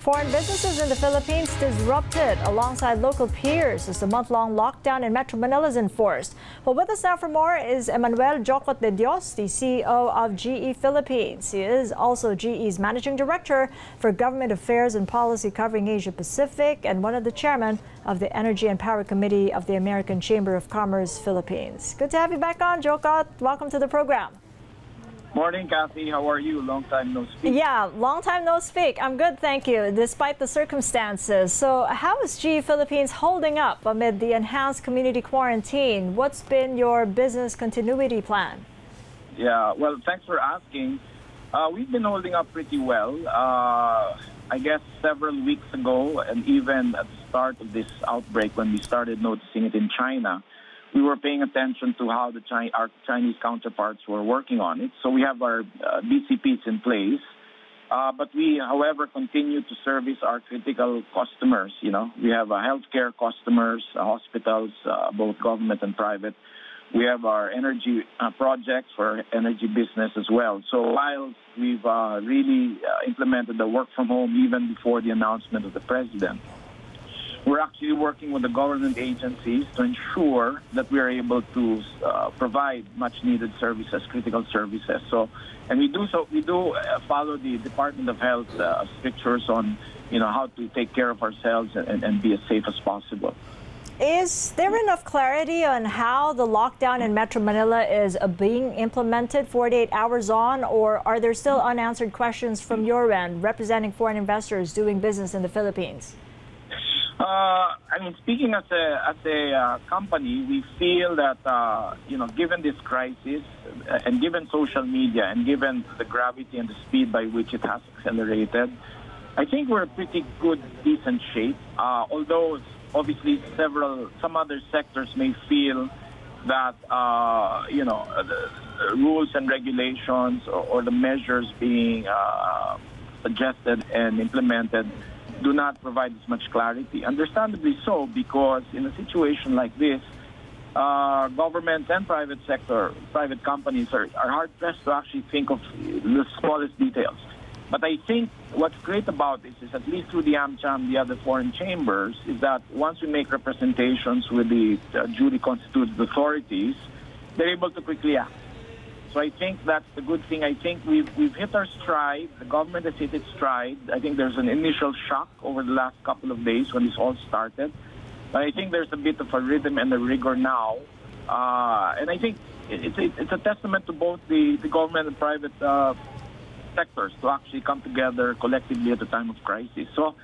Foreign businesses in the Philippines disrupted alongside local peers as the month-long lockdown in Metro Manila is enforced. Well, with us now for more is Emmanuel Jocot de Dios, the CEO of GE Philippines. He is also GE's Managing Director for Government Affairs and Policy covering Asia Pacific and one of the chairman of the Energy and Power Committee of the American Chamber of Commerce Philippines. Good to have you back on, Jocot. Welcome to the program. Morning, Kathy. How are you? Long time no speak. Yeah, long time no speak. I'm good, thank you, despite the circumstances. So, how is GE Philippines holding up amid the enhanced community quarantine? What's been your business continuity plan? Yeah, well, thanks for asking. Uh, we've been holding up pretty well. Uh, I guess several weeks ago, and even at the start of this outbreak, when we started noticing it in China, we were paying attention to how the our Chinese counterparts were working on it. So we have our uh, BCPs in place. Uh, but we, however, continue to service our critical customers. You know, we have uh, healthcare customers, uh, hospitals, uh, both government and private. We have our energy uh, projects for energy business as well. So while we've uh, really uh, implemented the work from home even before the announcement of the president, we're actually working with the government agencies to ensure that we are able to uh, provide much needed services, critical services. So, and we do so. We do uh, follow the Department of Health uh, strictures on, you know, how to take care of ourselves and, and be as safe as possible. Is there enough clarity on how the lockdown in Metro Manila is uh, being implemented 48 hours on, or are there still unanswered questions from your end representing foreign investors doing business in the Philippines? Uh, I mean, speaking as a as a uh, company, we feel that uh, you know, given this crisis, uh, and given social media, and given the gravity and the speed by which it has accelerated, I think we're in pretty good, decent shape. Uh, although obviously several some other sectors may feel that uh, you know the rules and regulations or, or the measures being suggested and implemented do not provide as much clarity. Understandably so, because in a situation like this, uh, government and private sector, private companies are, are hard pressed to actually think of the smallest details. But I think what's great about this is, at least through the AmCham, the other foreign chambers, is that once we make representations with the uh, duly constituted authorities, they're able to quickly act. So I think that's the good thing. I think we've, we've hit our stride. The government has hit its stride. I think there's an initial shock over the last couple of days when this all started. But I think there's a bit of a rhythm and a rigor now. Uh, and I think it's a, it's a testament to both the, the government and private uh, sectors to actually come together collectively at a time of crisis. So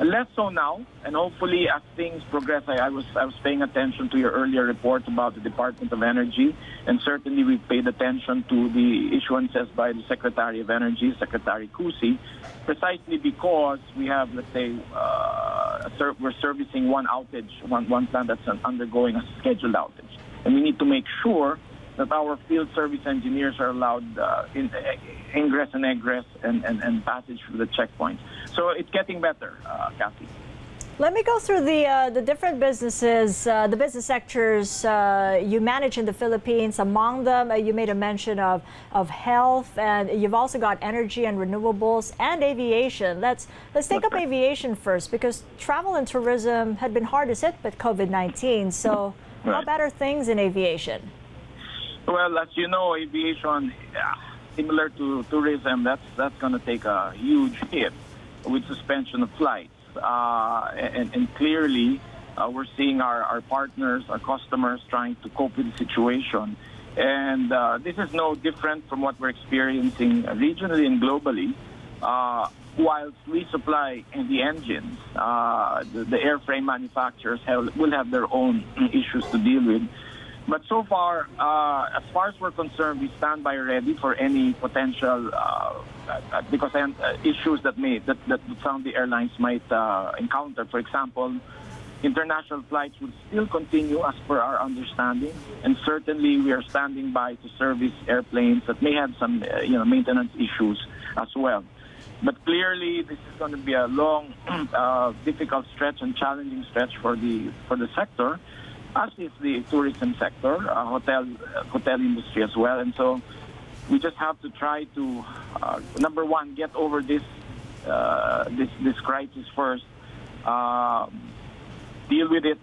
Less so now, and hopefully as things progress, I, I, was I was paying attention to your earlier report about the Department of Energy, and certainly we've paid attention to the issuances by the Secretary of Energy, Secretary Cusi, precisely because we have, let's say, uh, we're servicing one outage, one, one plant that's undergoing a scheduled outage, and we need to make sure that our field service engineers are allowed uh, in, uh, ingress and egress and, and, and passage through the checkpoints. So it's getting better, uh, Kathy. Let me go through the uh, the different businesses, uh, the business sectors uh, you manage in the Philippines. Among them, uh, you made a mention of of health, and you've also got energy and renewables and aviation. Let's let's take up aviation first because travel and tourism had been hard to hit with COVID-19. So, right. how bad are things in aviation? Well, as you know, aviation, similar to tourism, that's that's going to take a huge hit with suspension of flights. Uh, and, and, clearly, uh, we're seeing our, our partners, our customers trying to cope with the situation. And uh, this is no different from what we're experiencing regionally and globally. Uh, whilst we supply in the engines, uh, the, the airframe manufacturers have, will have their own issues to deal with. But so far, uh, as far as we're concerned, we stand by ready for any potential uh, uh because uh, issues that may that, that some of the airlines might uh, encounter. For example, international flights will still continue as per our understanding, and certainly we are standing by to service airplanes that may have some uh, you know maintenance issues as well. But clearly, this is going to be a long, difficult stretch and challenging stretch for the for the sector as is the tourism sector, uh, hotel uh, hotel industry as well. And so we just have to try to, uh, number one, get over this uh, this this crisis first, uh, deal with it,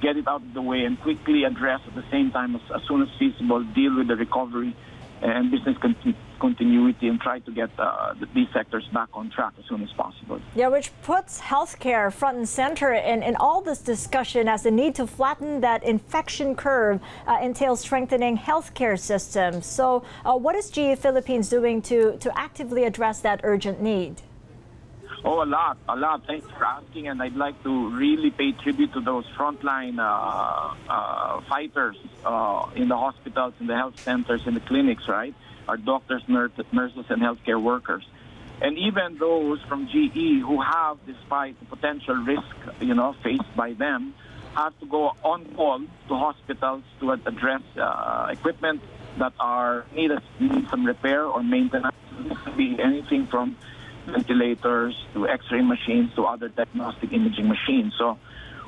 get it out of the way, and quickly address at the same time as, as soon as feasible, deal with the recovery and business con- continuity and try to get uh, these sectors back on track as soon as possible. Yeah, which puts healthcare front and center in, in all this discussion as the need to flatten that infection curve uh, entails strengthening healthcare systems. So, uh, what is GE Philippines doing to, to actively address that urgent need? Oh, a lot, a lot. Thanks for asking, and I'd like to really pay tribute to those frontline uh, uh, fighters uh, in the hospitals, in the health centers, in the clinics, right? Our doctors, nurses, and healthcare workers, and even those from GE who have, despite the potential risk, you know, faced by them, have to go on call to hospitals to address uh, equipment that are need, need some repair or maintenance. Could be anything from ventilators to x-ray machines to other diagnostic imaging machines. So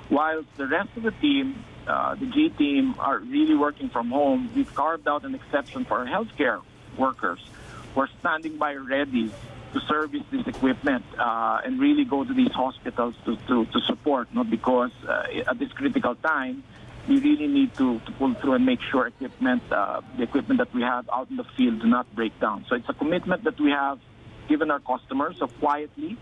while the rest of the team, uh, the G team, are really working from home, we've carved out an exception for our healthcare workers who are standing by ready to service this equipment uh, and really go to these hospitals to, to, to support, not because uh, at this critical time, we really need to, to pull through and make sure equipment, uh, the equipment that we have out in the field do not break down. So it's a commitment that we have given our customers. So quietly,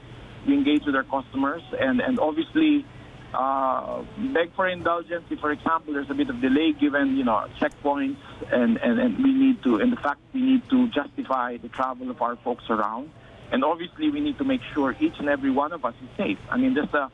we engage with our customers and, and obviously uh, beg for indulgence if, for example, there's a bit of delay given, you know, checkpoints and, and, and we need to, in the fact, we need to justify the travel of our folks around. And obviously, we need to make sure each and every one of us is safe. I mean, just uh,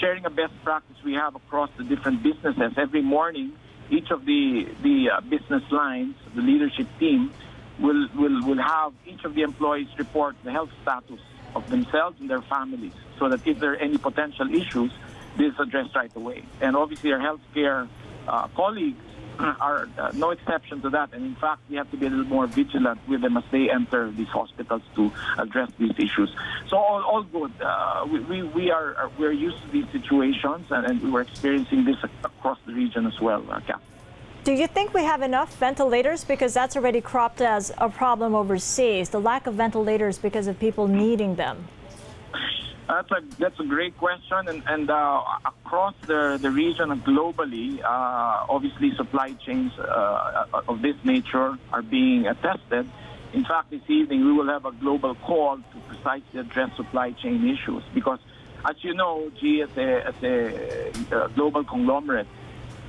sharing a best practice we have across the different businesses. Every morning, each of the, the uh, business lines, the leadership team, will, will, will have each of the employees report the health status of themselves and their families so that if there are any potential issues, this is addressed right away. And obviously, our healthcare uh, colleagues are uh, no exception to that. And in fact, we have to be a little more vigilant with them as they enter these hospitals to address these issues. So all, all good. Uh, we, we, are we're used to these situations, and, and we're experiencing this across the region as well, uh, Captain. Do you think we have enough ventilators? Because that's already cropped as a problem overseas, the lack of ventilators because of people needing them. That's a, that's a great question. And, and uh, across the, the region globally, uh, obviously supply chains uh, of this nature are being tested. In fact, this evening we will have a global call to precisely address supply chain issues because, as you know, GE as a, as a, a global conglomerate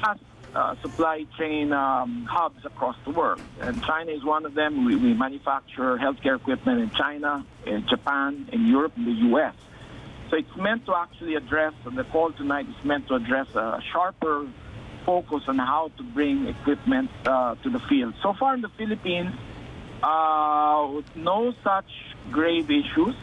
has uh, supply chain um, hubs across the world. And China is one of them. We, we manufacture healthcare equipment in China, in Japan, in Europe, in the U.S. So it's meant to actually address, and the call tonight is meant to address a sharper focus on how to bring equipment uh, to the field. So far in the Philippines, uh, no such grave issues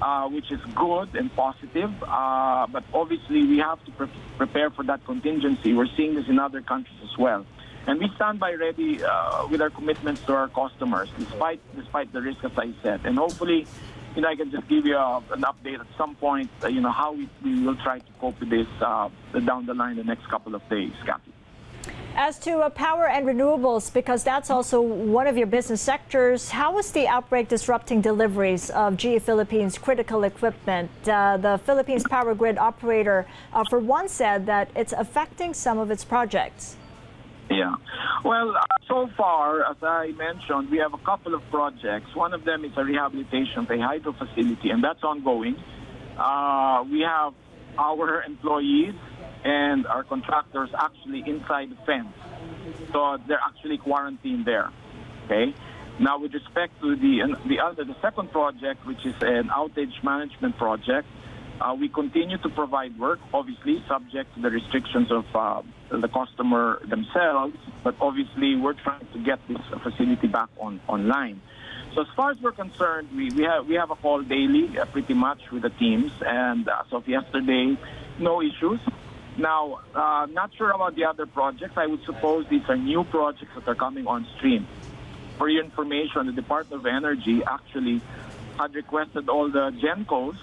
uh, which is good and positive. Uh, but obviously, we have to pre- prepare for that contingency. We're seeing this in other countries as well. And we stand by ready uh, with our commitments to our customers, despite despite the risk, as I said. And hopefully, you know, I can just give you a, an update at some point, uh, you know, how we, we will try to cope with this uh, down the line the next couple of days, Kathy. As to uh, power and renewables, because that's also one of your business sectors, how is the outbreak disrupting deliveries of GE Philippines critical equipment? Uh, the Philippines Power Grid operator, uh, for one, said that it's affecting some of its projects. Yeah. Well, uh, so far, as I mentioned, we have a couple of projects. One of them is a rehabilitation of a hydro facility, and that's ongoing. Uh, we have our employees and our contractors actually inside the fence. So they're actually quarantined there. Okay. Now, with respect to the the other, the second project, which is an outage management project, uh, we continue to provide work, obviously subject to the restrictions of uh, the customer themselves. But obviously, we're trying to get this facility back on online. So as far as we're concerned, we, we have we have a call daily, uh, pretty much with the teams, and as of yesterday, no issues. Now, uh, not sure about the other projects. I would suppose these are new projects that are coming on stream. For your information, the Department of Energy actually had requested all the GENCOs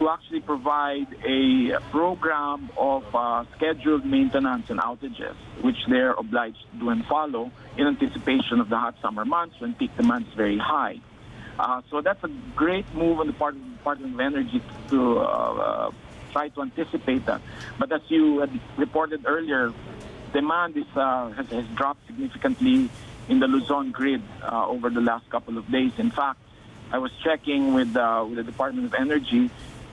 to actually provide a program of uh, scheduled maintenance and outages, which they're obliged to do and follow in anticipation of the hot summer months when peak demand is very high. Uh, so that's a great move on the part of the Department of Energy to uh, uh, try to anticipate that. But as you had reported earlier, demand is, uh, has, has dropped significantly in the Luzon grid uh, over the last couple of days. In fact, I was checking with, with the Department of Energy.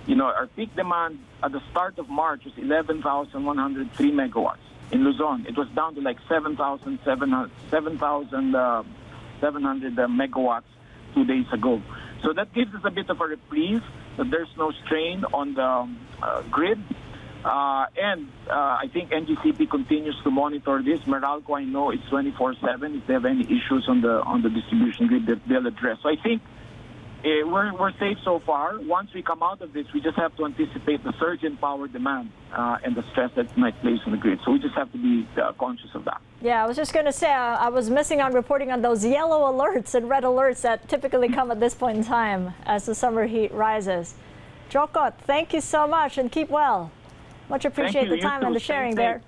You know, our peak demand at the start of March was 11,103 megawatts in Luzon. It was down to like 7,700 7, 7, uh, 700 uh, megawatts two days ago. So that gives us a bit of a reprieve that there's no strain on the um, uh, grid. Uh, and uh, I think NGCP continues to monitor this. Meralco, I know, it's 24/7. If they have any issues on the on the distribution grid, they'll address. So I think we're, we're safe so far. Once we come out of this, we just have to anticipate the surge in power demand uh, and the stress that might place on the grid. So we just have to be uh, conscious of that. Yeah, I was just going to say, uh, I was missing on reporting on those yellow alerts and red alerts that typically come at this point in time as the summer heat rises. Jocot, thank you so much and keep well. Much appreciate the time and the sharing there.